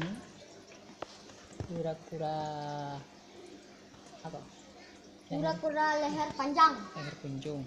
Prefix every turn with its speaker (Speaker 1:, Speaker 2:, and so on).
Speaker 1: Hmm? Kura-kura apa?
Speaker 2: Kura-kura leher panjang.
Speaker 1: Leher kunjung.